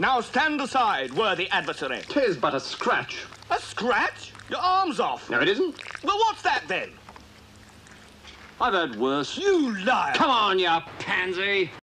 Now stand aside, worthy adversary. Tis but a scratch. A scratch? Your arm's off. No, it isn't. Well, what's that then? I've had worse. You liar! Come on, you pansy.